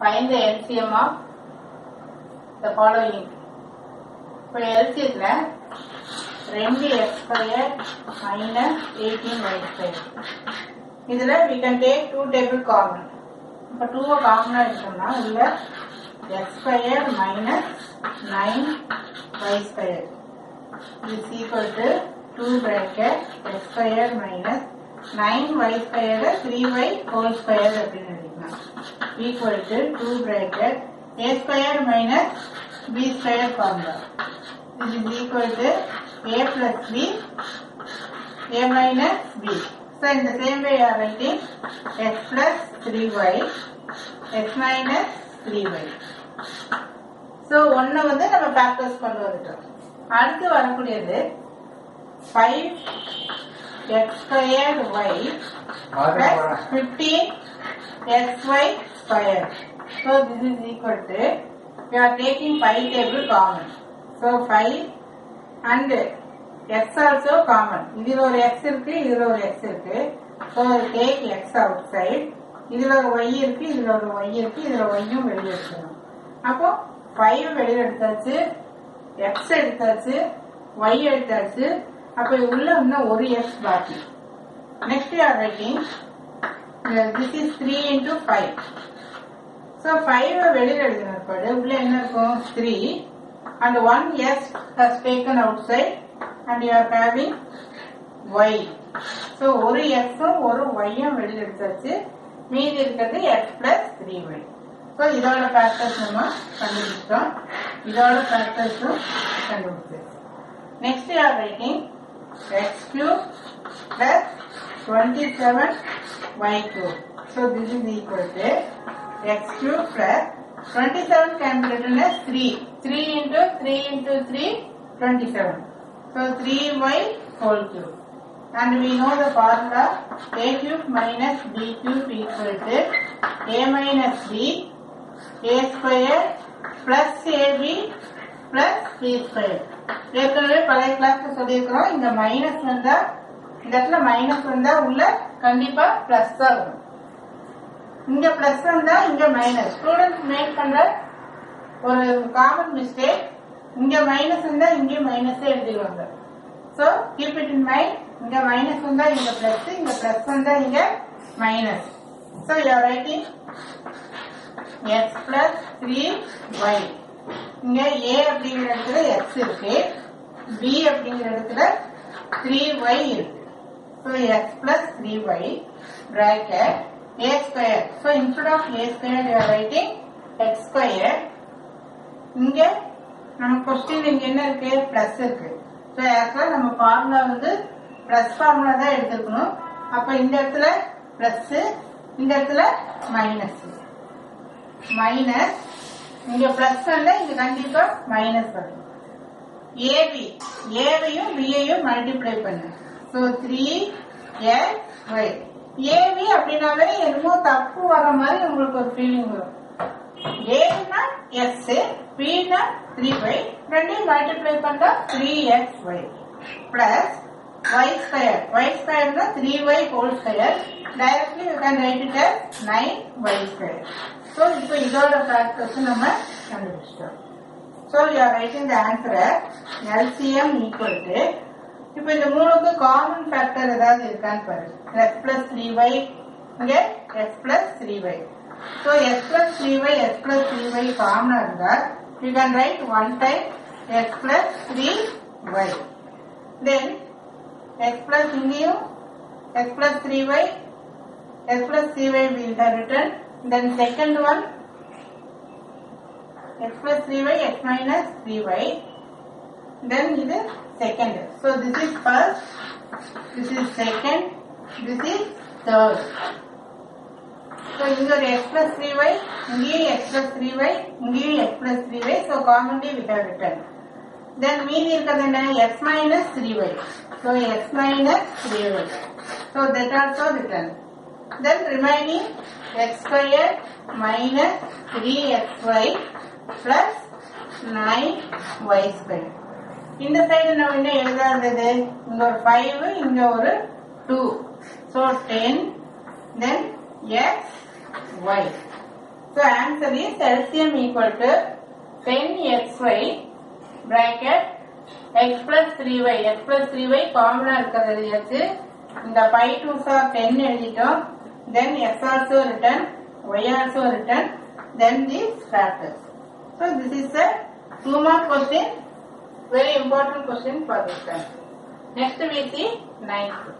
Find the LCM of the following. இப்போ LCMல ரெண்டு x square minus eighteen y square இதில் we can take two table common இப்போ டூவை காமனாக எடுத்தோம்னா உள்ள x square minus nine y square is equal to two bracket x square minus nine y square three y whole square அப்படின்னு எழுதிக்கலாம். Equal to two bracket a square minus b square formula this is equal to a plus b a minus b so in the same way you are writing x plus 3y x minus 3y so ஒன்னு வந்து நம்ம factors கொண்டு வந்துட்டோம் அடுத்து வரக்கூடியது 5 x squared y plus 15 xy square. so this is equal to we are taking pi table common so 5 and x also common இதில் ஒரு x இருக்கு இதில் ஒரு x இருக்கு so take x outside இதில் ஒரு y இருக்கு இதில் ஒரு y இருக்கு இதில் y யும் வெளியே எடுக்கணும் அப்போ 5 வெளியே எடுத்தாச்சு x எடுத்தாச்சு y எடுத்தாச்சு அப்போ உள்ள இன்னும் ஒரு x பாக்கி next we are writing this is three into five so five வெளியில் எழுதின ஏற்பாடு உள்ள என்ன இருக்கும்? Three and one x has taken outside and you are having y so ஒரு எக்ஸும் ஒரு ஒய்யும் வெளியில் எடுத்தாச்சு. மீதி இருக்கிறது x plus three y so இதோட ஃபேக்டர்ஸ் நம்ம கண்டுபிடிச்சோம் இதோட ஃபேக்டர்ஸும் கண்டுபிடிச்சிருச்சு. Next you're writing x cube plus 27 y cube so this is equal to x cube plus 27 can be written as 3. 3 into 3 into 3, 27. So 3y whole cube. And we know the formula a cube minus b cube equal to a minus b, a square plus ab plus b square. ஏற்கனவே பழைய கிளாஸ்ல சொல்லியிருக்கிறோம் இந்த minus வந்தா இந்த இடத்துல minus வந்தா உள்ள கண்டிப்பா பிளஸ் தான் வரும். இங்க பிளஸ் வந்தா இங்க மைனஸ் ஸ்டூடெண்ட்ஸ் மேக் பண்ற ஒரு காமன் மிஸ்டேக் இங்க மைனஸ் வந்தா இங்க minus எழுதிடுவாங்க. So keep it in mind இங்க மைனஸ் வந்தா இங்க பிளஸ் இங்க பிளஸ் வந்தா இங்க minus so you are writing x plus three y இங்க ஏ அப்படிங்கிற இடத்துல எக்ஸ் இருக்கு. பி அப்படிங்கிற இடத்துல த்ரீ ஒய் இருக்கு. So x plus three y bracket a square. So instead of a square we are writing x square. இங்க நம்ம question இங்க என்ன இருக்கு? பிளஸ் இருக்கு. ஸோ ஆக்சுவலா நம்ம ஃபார்முலா வந்து பிளஸ் ஃபார்முலா தான் எடுத்துக்கணும். அப்ப இந்த இடத்துல பிளஸ் இந்த இடத்துல மைனஸ் மைனஸ் இங்க பிளஸ் வந்தா இங்க கண்டிப்பா மைனஸ் வரும். ஏபி ஏவையும் பியையும் மல்டிப்ளை பண்ணு. So three X Y AV அப்படின்னாலே என்னமோ தப்பு வர மாதிரி உங்களுக்கு ஒரு ஃபீலிங் வரும். ஏன்னா எஸ் பின்னா த்ரீ ஒய் ரெண்டையும் மல்டிப்ளை பண்ணா three x y plus y square y ஸ்கொயர்னா three y whole square directly you can write it as nine y square so இப்போ இதோட ஃபேக்டர்ஸ் நம்ம கண்டுபிடிச்சிட்டோம். So you are writing the ஆன்சரை LCM equal to இப்போ இந்த மூணுக்கு common factor ஏதாவது இருக்கான்னு பாரு எஸ் பிளஸ் த்ரீ ஒய் இங்கே x plus three y so x plus three y x plus three y காமனாக இருந்தால் you can write one time x plus three y then x plus இங்கேயும் x plus three y s plus 3y will be written. Then second one, x plus 3y, x minus 3y then it is second. So this is first, this is second, this is third. So இங்க ஒரு x plus 3y, இங்கே x plus 3y, இங்கே x plus 3y, so commonly we have written. Then மீதி இருக்கிறது என்ன x minus 3y. So x minus 3y. So that also written. Then remaining x squared minus 3xy plus 9y squared. இந்த side நம்ம என்ன அப்படின்னா எவ்வளோ இருந்தது? இங்க ஒரு ஃபைவ் இங்க ஒரு two so ten then x y so answer is LCM equal to ten x y bracket x plus three y x plus three y காமனா இருக்கிறது எழுதியாச்சு இந்த ஃபைவ் டூ சார் டென் எழுதிட்டோம். Then x also written y also written then the starter so this is a two mark question very important question for this time. Next we see ninth.